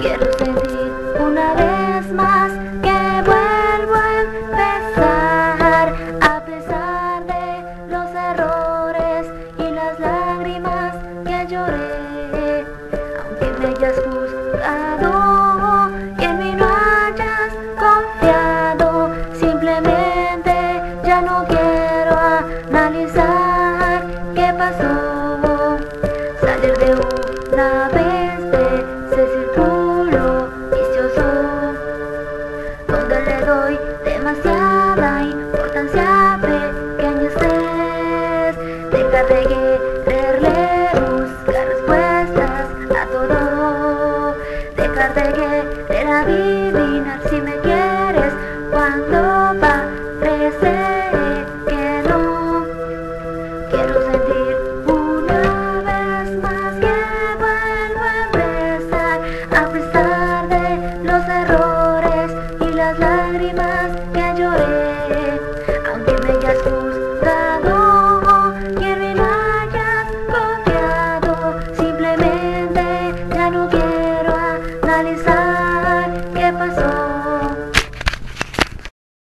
Quiero sentir una vez más que vuelvo a empezar a pesar de los errores y las lágrimas que lloré. Aunque me hayas juzgado y en mí no hayas confiado, simplemente ya no quiero analizar qué pasó. Demasiada importancia a pequeñeces dejar de quererle buscar respuestas a todo. Dejar de querer adivinar si me quieres cuando lloré.